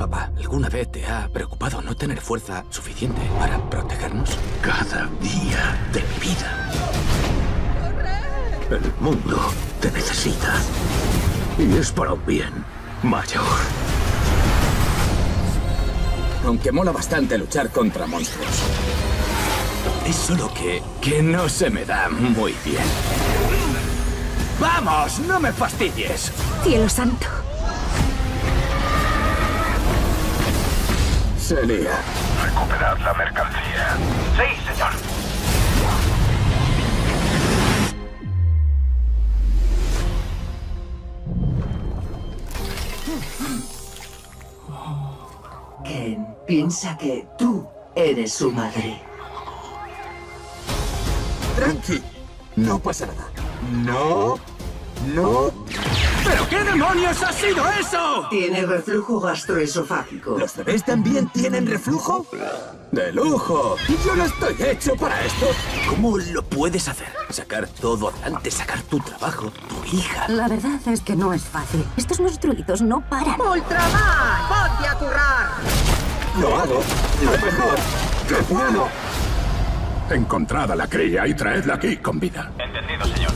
Papá, ¿alguna vez te ha preocupado no tener fuerza suficiente para protegernos? Cada día de vida. El mundo te necesita. Y es para un bien mayor. Aunque mola bastante luchar contra monstruos. Es solo que... que no se me da muy bien. ¡Vamos! ¡No me fastidies! Cielo santo. Se lía. Recuperad la mercancía. Sí, señor. Ken piensa que tú eres su madre. Tranqui. No pasa nada. No. No. ¿Pero qué demonios ha sido eso? Tiene reflujo gastroesofágico. ¿Los bebés también tienen reflujo? ¡De lujo! Yo no estoy hecho para esto. ¿Cómo lo puedes hacer? Sacar todo adelante, sacar tu trabajo, tu hija. La verdad es que no es fácil. Estos monstruitos no paran. ¡Ultraman! ¡Ponte a currar! Lo hago lo mejor que puedo. Encontrad a la cría y traedla aquí con vida. Entendido, señor.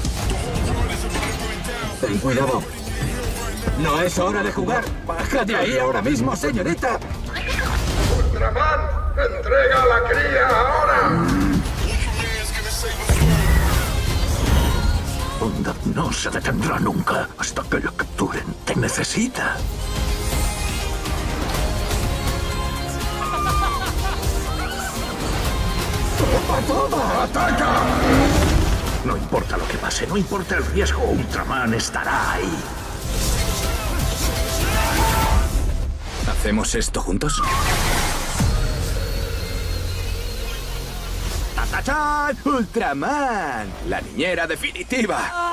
Ten cuidado. No es hora de jugar. Baja de ahí ahora mismo, señorita. Ultraman, entrega a la cría ahora. Onda no se detendrá nunca hasta que la capturen. Te necesita. ¡Ataca! No importa lo que pase, no importa el riesgo, Ultraman estará ahí. ¿Hacemos esto juntos? ¡Tatachán! ¡Ultraman! ¡La niñera definitiva!